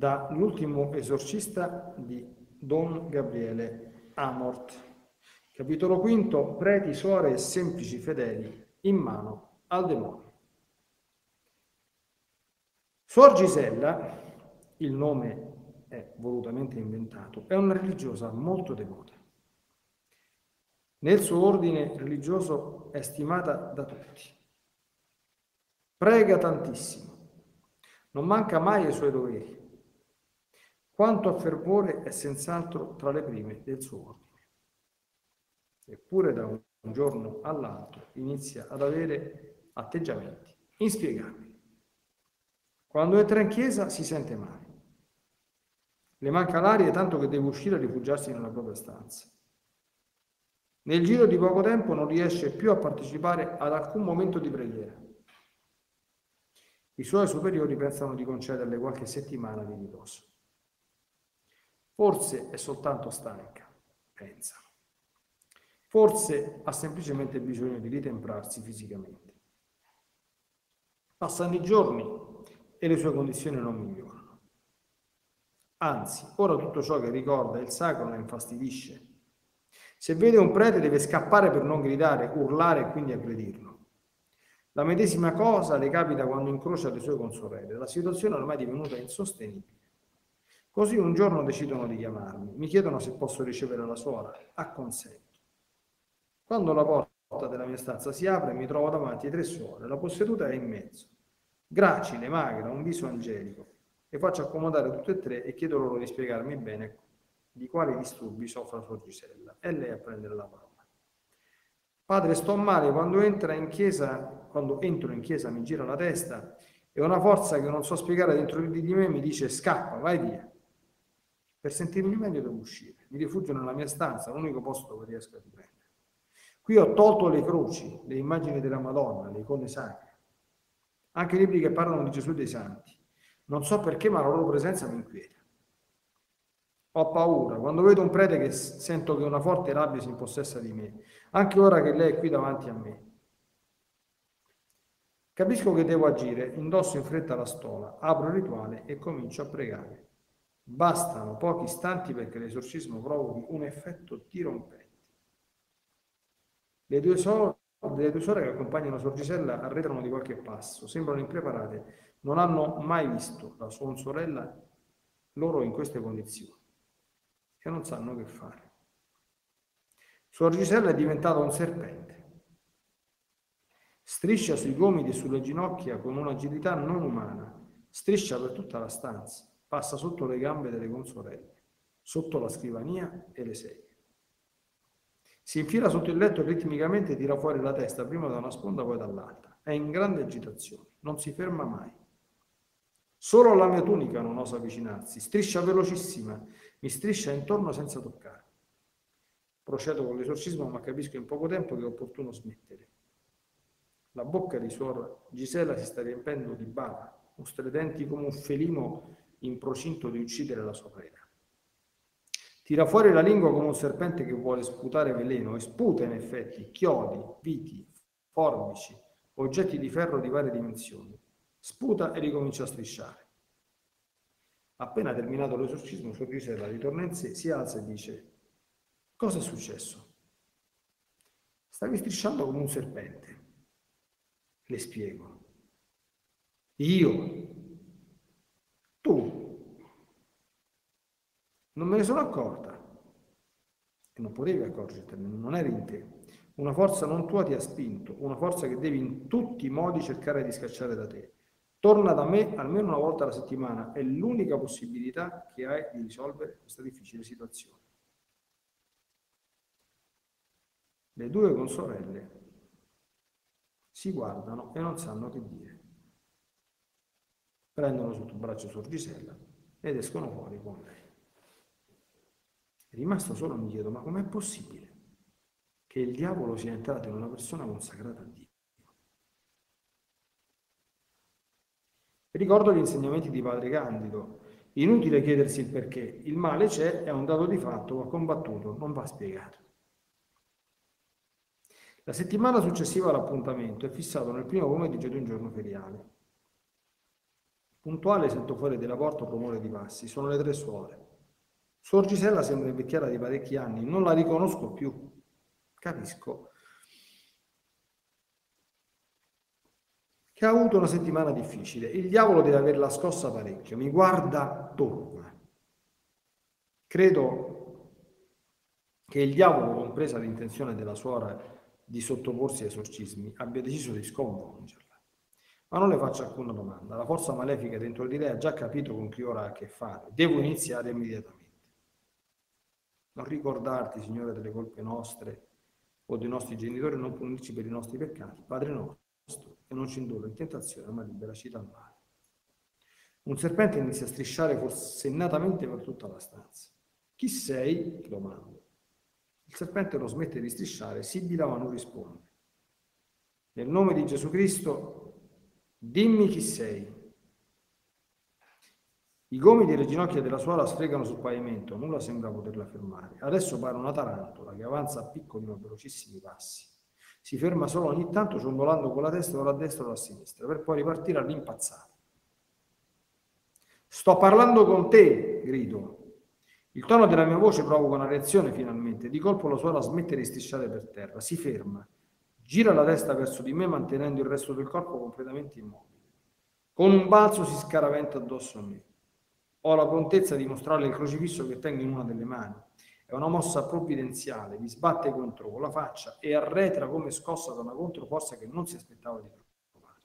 dall'ultimo esorcista di Don Gabriele Amort. Capitolo quinto, preti, suore e semplici fedeli in mano al demonio. Suor Gisella, il nome è volutamente inventato, è una religiosa molto devota. Nel suo ordine religioso è stimata da tutti. Prega tantissimo, non manca mai ai suoi doveri. Quanto a fervore è senz'altro tra le prime del suo ordine. Eppure da un giorno all'altro inizia ad avere atteggiamenti inspiegabili. Quando entra in chiesa si sente male. Le manca l'aria tanto che deve uscire e rifugiarsi nella propria stanza. Nel giro di poco tempo non riesce più a partecipare ad alcun momento di preghiera. I suoi superiori pensano di concederle qualche settimana di riposo. Forse è soltanto stanca, pensano. Forse ha semplicemente bisogno di ritemprarsi fisicamente. Passano i giorni e le sue condizioni non migliorano. Anzi, ora tutto ciò che ricorda il sacro la infastidisce. Se vede un prete deve scappare per non gridare, urlare e quindi aggredirlo. La medesima cosa le capita quando incrocia le sue consorelle. La situazione ormai è divenuta insostenibile. Così un giorno decidono di chiamarmi. Mi chiedono se posso ricevere la suora. Acconsento. Quando la porta della mia stanza si apre, mi trovo davanti ai tre suore. La posseduta è in mezzo. Gracile, magra, un viso angelico. Le faccio accomodare tutte e tre e chiedo loro di spiegarmi bene di quali disturbi soffra sua Gisella. È lei a prendere la parola. Padre, sto male, quando entra in chiesa, quando entro in chiesa mi gira la testa e una forza che non so spiegare dentro di me mi dice scappa, vai via. Per sentirmi meglio devo uscire. Mi rifugio nella mia stanza, l'unico posto dove riesco a riprendere. Qui ho tolto le croci, le immagini della Madonna, le icone sacre, anche i libri che parlano di Gesù e dei santi. Non so perché, ma la loro presenza mi inquieta. Ho paura. Quando vedo un prete che sento che una forte rabbia si impossessa di me, anche ora che lei è qui davanti a me. Capisco che devo agire, indosso in fretta la stola, apro il rituale e comincio a pregare. Bastano pochi istanti perché l'esorcismo provochi un effetto dirompente. Le due, so- le due sorelle che accompagnano Sor Gisella arretrano di qualche passo, sembrano impreparate, non hanno mai visto la sua sorella loro in queste condizioni e non sanno che fare. Suor Gisella è diventata un serpente. Striscia sui gomiti e sulle ginocchia con un'agilità non umana, striscia per tutta la stanza, passa sotto le gambe delle consorelle, sotto la scrivania e le sedie. Si infila sotto il letto e ritmicamente tira fuori la testa prima da una sponda poi dall'altra. È in grande agitazione, non si ferma mai. Solo la mia tunica non osa avvicinarsi, striscia velocissima, mi striscia intorno senza toccare. Procedo con l'esorcismo, ma capisco in poco tempo che è opportuno smettere. La bocca di suor Gisela si sta riempendo di bava, mostra denti come un felino in procinto di uccidere la sua preda. Tira fuori la lingua come un serpente che vuole sputare veleno e sputa in effetti chiodi, viti, forbici, oggetti di ferro di varie dimensioni. Sputa e ricomincia a strisciare. Appena terminato l'esorcismo, Suor Gisela ritorna in sé, si alza e dice Cosa è successo? Stavi strisciando come un serpente. Le spiego. Io. Tu. Non me ne sono accorta. E non potevi accorgertene, non eri in te. Una forza non tua ti ha spinto, una forza che devi in tutti i modi cercare di scacciare da te. Torna da me almeno una volta alla settimana, è l'unica possibilità che hai di risolvere questa difficile situazione. Le due consorelle si guardano e non sanno che dire. Prendono sotto braccio Sor Gisella ed escono fuori con lei. Rimasto solo mi chiedo, ma com'è possibile che il diavolo sia entrato in una persona consacrata a Dio? Ricordo gli insegnamenti di Padre Candido. Inutile chiedersi il perché. Il male c'è, è un dato di fatto, va combattuto, non va spiegato. La settimana successiva all'appuntamento è fissato nel primo pomeriggio di un giorno feriale. Puntuale sento fuori della porta un rumore di passi. Sono le tre suore. Suor Gisella sembra invecchiata di parecchi anni. Non la riconosco più. Capisco che ha avuto una settimana difficile. Il diavolo deve averla scossa parecchio. Mi guarda, torna. Credo che il diavolo, compresa l'intenzione della suora di sottoporsi ai esorcismi, abbia deciso di sconvolgerla. Ma non le faccio alcuna domanda. La forza malefica dentro di lei ha già capito con chi ora ha a che fare. Devo iniziare immediatamente. Non ricordarti, Signore, delle colpe nostre o dei nostri genitori, non punirci per i nostri peccati. Padre nostro e non ci indurre in tentazione, ma liberaci dal male. Un serpente inizia a strisciare forsennatamente per tutta la stanza. Chi sei? domando. Il serpente non smette di strisciare, sibila ma non risponde. Nel nome di Gesù Cristo, dimmi chi sei. I gomiti e le ginocchia della suora sfregano sul pavimento, nulla sembra poterla fermare. Adesso pare una tarantola che avanza a piccoli ma velocissimi passi. Si ferma solo ogni tanto ciondolando con la testa ora a destra o a sinistra, per poi ripartire all'impazzata. Sto parlando con te, grido. Il tono della mia voce provoca una reazione finalmente. Di colpo la suora smette di strisciare per terra, si ferma, gira la testa verso di me mantenendo il resto del corpo completamente immobile. Con un balzo si scaraventa addosso a me. Ho la prontezza di mostrarle il crocifisso che tengo in una delle mani. È una mossa provvidenziale, mi sbatte contro con la faccia e arretra come scossa da una controforza che non si aspettava di trovare.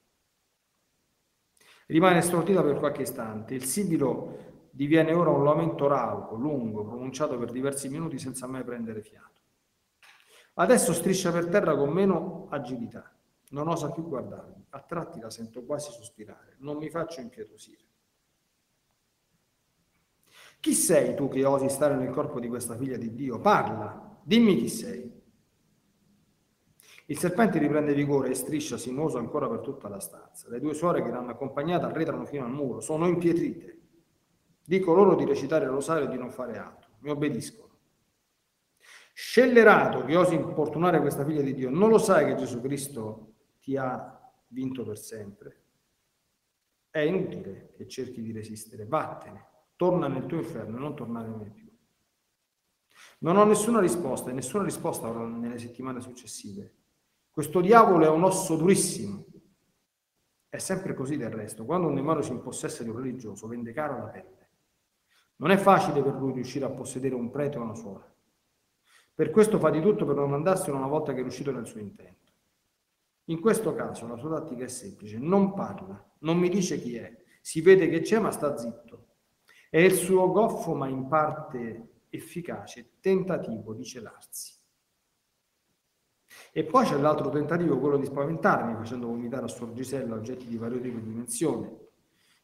Rimane stordita per qualche istante. Il sibilo diviene ora un lamento rauco, lungo, pronunciato per diversi minuti senza mai prendere fiato. Adesso striscia per terra con meno agilità. Non osa più guardarmi. A tratti la sento quasi sospirare. Non mi faccio impietosire. Chi sei tu che osi stare nel corpo di questa figlia di Dio? Parla, dimmi chi sei. Il serpente riprende vigore e striscia sinuoso ancora per tutta la stanza. Le due suore che l'hanno accompagnata arretrano fino al muro, sono impietrite. Dico loro di recitare il rosario e di non fare altro. Mi obbediscono. Scellerato che osi importunare questa figlia di Dio, non lo sai che Gesù Cristo ti ha vinto per sempre? È inutile che cerchi di resistere, vattene torna nel tuo inferno e non tornare mai più. Non ho nessuna risposta e nessuna risposta avrò nelle settimane successive. Questo diavolo è un osso durissimo. È sempre così del resto. Quando un demonio si impossessa di un religioso, vende caro la pelle. Non è facile per lui riuscire a possedere un prete o una suora. Per questo fa di tutto per non andarsene una volta che è riuscito nel suo intento. In questo caso la sua tattica è semplice, non parla, non mi dice chi è, si vede che c'è ma sta zitto. È il suo goffo, ma in parte efficace, tentativo di celarsi. E poi c'è l'altro tentativo, quello di spaventarmi, facendo vomitare a Suor Gisella oggetti di vario tipo e dimensione.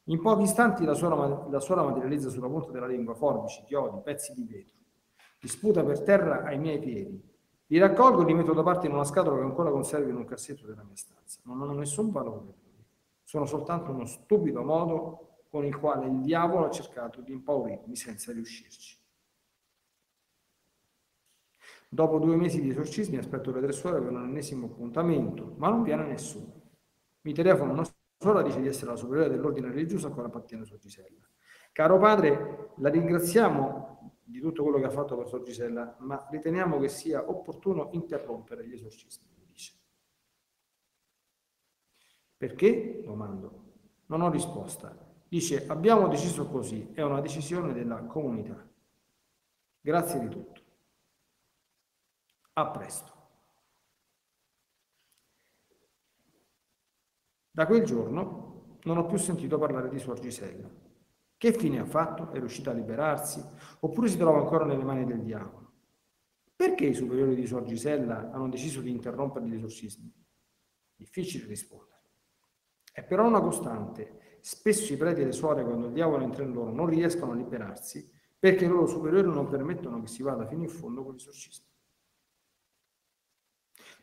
In pochi istanti la suora, la suora materializza sulla punta della lingua forbici, chiodi, pezzi di vetro. Li sputa per terra ai miei piedi. Li raccolgo e li metto da parte in una scatola che ancora conservo in un cassetto della mia stanza. Non hanno nessun valore. Sono soltanto uno stupido modo con il quale il diavolo ha cercato di impaurirmi senza riuscirci. Dopo due mesi di esorcismi aspetto le tre suore per un ennesimo appuntamento, ma non viene nessuno. Mi telefono una suora, dice di essere la superiore dell'ordine religioso a cui appartiene Sor Gisella. Caro padre, la ringraziamo di tutto quello che ha fatto per Sor Gisella, ma riteniamo che sia opportuno interrompere gli esorcismi, dice. Perché? Domando. Non ho risposta. Dice, abbiamo deciso così, è una decisione della comunità. Grazie di tutto. A presto. Da quel giorno non ho più sentito parlare di Suor Gisella. Che fine ha fatto? È riuscita a liberarsi? Oppure si trova ancora nelle mani del diavolo? Perché i superiori di Suor Gisella hanno deciso di interrompere gli esorcismi? Difficile rispondere. È però una costante Spesso i preti e le suore, quando il diavolo entra in loro, non riescono a liberarsi perché i loro superiori non permettono che si vada fino in fondo con l'esorcismo.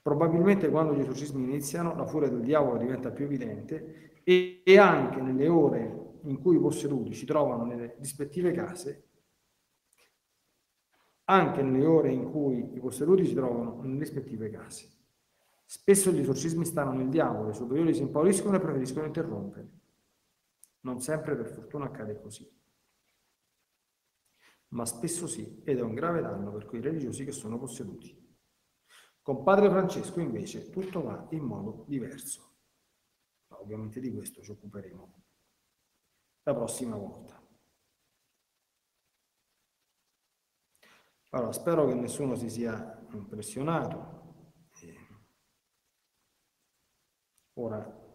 Probabilmente quando gli esorcismi iniziano, la furia del diavolo diventa più evidente e, e anche nelle ore in cui i posseduti si trovano nelle rispettive case, anche nelle ore in cui i posseduti si trovano nelle rispettive case. Spesso gli esorcismi stanno nel diavolo, i superiori si impauriscono e preferiscono interrompere. Non sempre per fortuna accade così, ma spesso sì, ed è un grave danno per quei religiosi che sono posseduti. Con padre Francesco invece tutto va in modo diverso. Ma ovviamente di questo ci occuperemo la prossima volta. Allora, spero che nessuno si sia impressionato. Ora,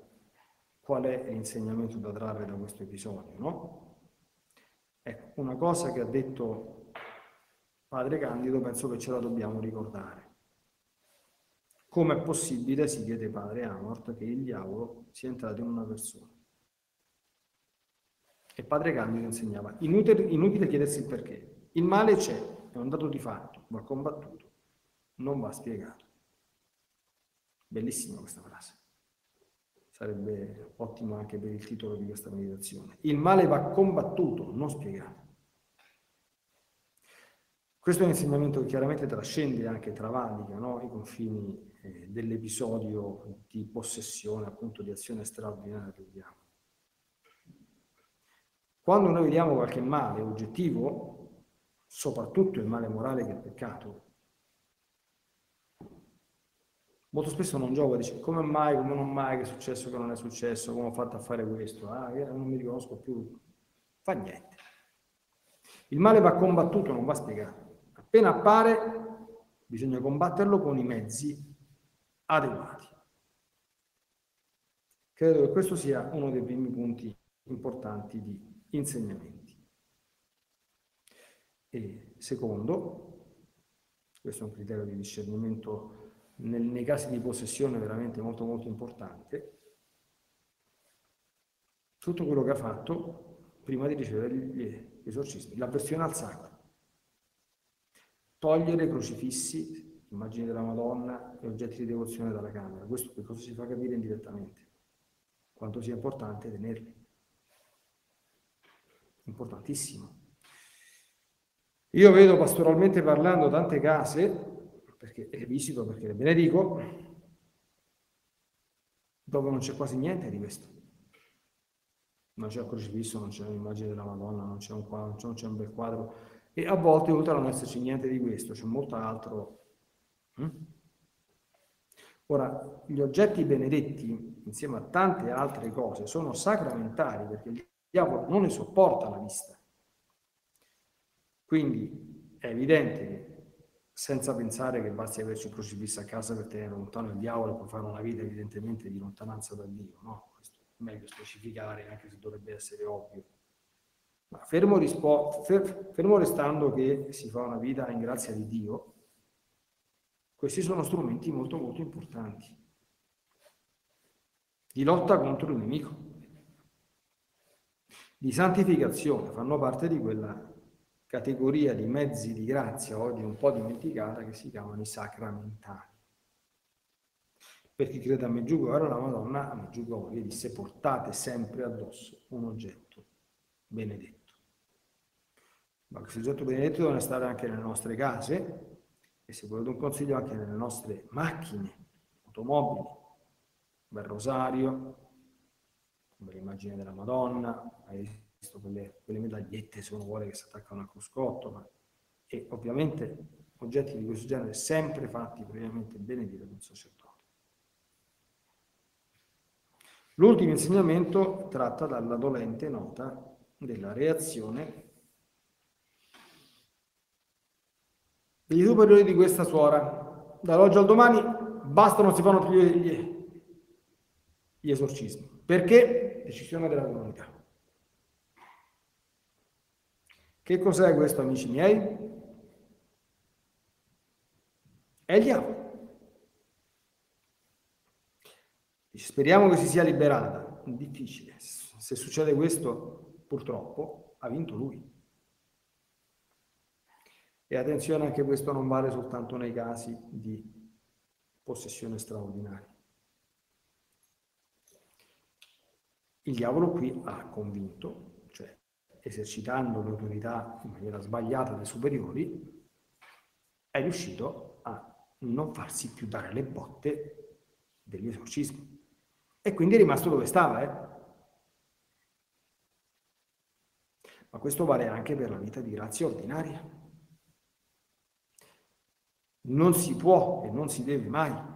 qual è l'insegnamento da trarre da questo episodio? No? Ecco, una cosa che ha detto padre Candido penso che ce la dobbiamo ricordare. Come è possibile, si chiede padre Amort, che il diavolo sia entrato in una persona? E padre Candido insegnava, inutile, inutile chiedersi il perché. Il male c'è, è un dato di fatto, va combattuto, non va spiegato. Bellissima questa frase. Sarebbe ottimo anche per il titolo di questa meditazione. Il male va combattuto, non spiegato. Questo è un insegnamento che chiaramente trascende anche, travalica no? i confini eh, dell'episodio di possessione, appunto di azione straordinaria del diavolo. Quando noi vediamo qualche male oggettivo, soprattutto il male morale che è peccato, molto spesso non gioco, dice come mai, come non mai, che è successo, che non è successo, come ho fatto a fare questo, ah, io non mi riconosco più, fa niente. Il male va combattuto, non va spiegato. Appena appare, bisogna combatterlo con i mezzi adeguati. Credo che questo sia uno dei primi punti importanti di insegnamento. E secondo, questo è un criterio di discernimento nel, nei casi di possessione veramente molto molto importante, tutto quello che ha fatto prima di ricevere gli esorcismi, l'avversione al sacro, togliere crocifissi, immagini della Madonna e oggetti di devozione dalla camera. Questo che cosa si fa capire indirettamente? Quanto sia importante tenerli. Importantissimo. Io vedo pastoralmente parlando tante case, perché le visito, perché le benedico, dove non c'è quasi niente di questo. Non c'è un crocifisso, non c'è un'immagine della Madonna, non c'è un, quadro, non c'è un bel quadro. E a volte, oltre a non esserci niente di questo, c'è molto altro. Hm? Ora, gli oggetti benedetti, insieme a tante altre cose, sono sacramentali perché il diavolo non ne sopporta la vista. Quindi è evidente che senza pensare che basti averci il crocifisso a casa per tenere lontano il diavolo può fare una vita evidentemente di lontananza da Dio, no? Questo è meglio specificare anche se dovrebbe essere ovvio. Ma fermo, rispo- fer- fermo restando che si fa una vita in grazia di Dio, questi sono strumenti molto molto importanti di lotta contro il nemico, di santificazione, fanno parte di quella categoria di mezzi di grazia oggi un po' dimenticata che si chiamano i sacramentali. Per chi crede a Meggiugorje, la Madonna a Meggiugorje disse portate sempre addosso un oggetto benedetto. Ma questo oggetto benedetto deve stare anche nelle nostre case e se volete un consiglio anche nelle nostre macchine, automobili, bel rosario, come l'immagine della Madonna, visto quelle, quelle medagliette se uno vuole che si attaccano al cruscotto, e ovviamente oggetti di questo genere sempre fatti previamente benedire da un sacerdote. L'ultimo insegnamento tratta dalla dolente nota della reazione degli superiori di questa suora. Dall'oggi al domani basta, non si fanno più gli, gli esorcismi. Perché? Decisione della comunità. Che cos'è questo, amici miei? È il diavolo. Speriamo che si sia liberata. Difficile. Se succede questo, purtroppo, ha vinto lui. E attenzione, anche questo non vale soltanto nei casi di possessione straordinaria. Il diavolo qui ha convinto esercitando l'autorità in maniera sbagliata dei superiori, è riuscito a non farsi più dare le botte degli esorcismi. E quindi è rimasto dove stava. Eh? Ma questo vale anche per la vita di grazia ordinaria. Non si può e non si deve mai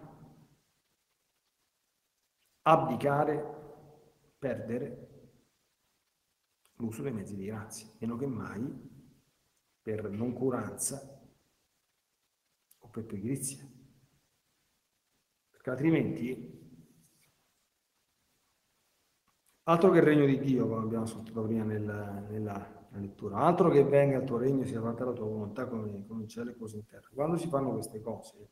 abdicare, perdere l'uso dei mezzi di grazia, meno che mai per noncuranza o per pigrizia. Perché altrimenti Altro che il regno di Dio, come abbiamo ascoltato prima nella, nella, lettura, altro che venga il tuo regno, sia fatta la tua volontà come, in cielo e così in terra. Quando si fanno queste cose,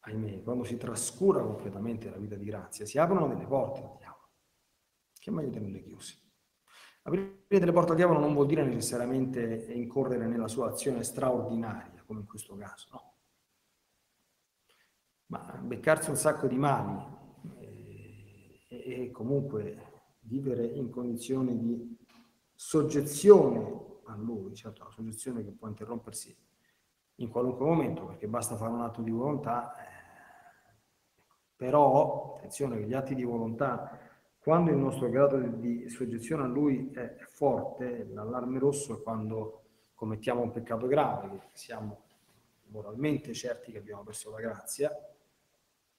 ahimè, quando si trascura completamente la vita di grazia, si aprono delle porte al diavolo, che è meglio tenerle chiuse. Aprire delle porte al diavolo non vuol dire necessariamente incorrere nella sua azione straordinaria, come in questo caso, no? Ma beccarsi un sacco di mali, e comunque vivere in condizioni di soggezione a lui, certo la soggezione che può interrompersi in qualunque momento perché basta fare un atto di volontà, eh, però attenzione che gli atti di volontà quando il nostro grado di soggezione a lui è forte, l'allarme rosso è quando commettiamo un peccato grave, che siamo moralmente certi che abbiamo perso la grazia,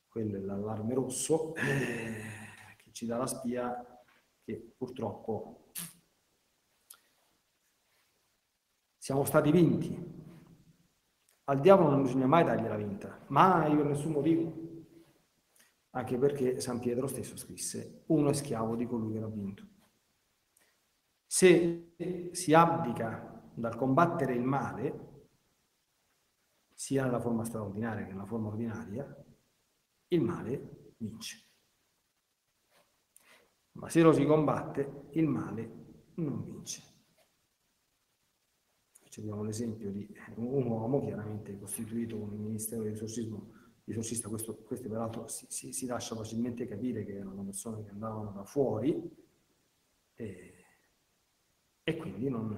quello è l'allarme rosso. Eh, ci dà la spia che purtroppo siamo stati vinti. Al diavolo non bisogna mai dargli la vinta, mai per nessun motivo. Anche perché San Pietro stesso scrisse, uno è schiavo di colui che l'ha vinto. Se si abdica dal combattere il male, sia nella forma straordinaria che nella forma ordinaria, il male vince. Ma se lo si combatte, il male non vince. Ci abbiamo l'esempio di un uomo chiaramente costituito con il Ministero dell'Esorcismo, esorcista, questo, questo peraltro si, si, si, lascia facilmente capire che erano persone che andavano da fuori e, e quindi non,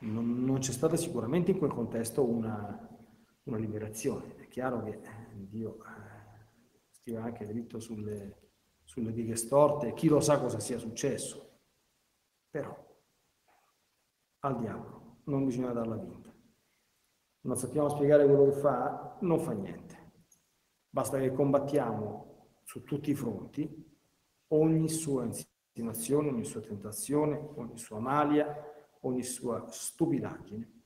non, non, c'è stata sicuramente in quel contesto una, una liberazione. È chiaro che Dio scrive anche dritto sulle, sulle dighe storte, chi lo sa cosa sia successo. Però al diavolo non bisogna darla vinta. Non sappiamo spiegare quello che fa, non fa niente. Basta che combattiamo su tutti i fronti ogni sua insinuazione, ogni sua tentazione, ogni sua malia, ogni sua stupidaggine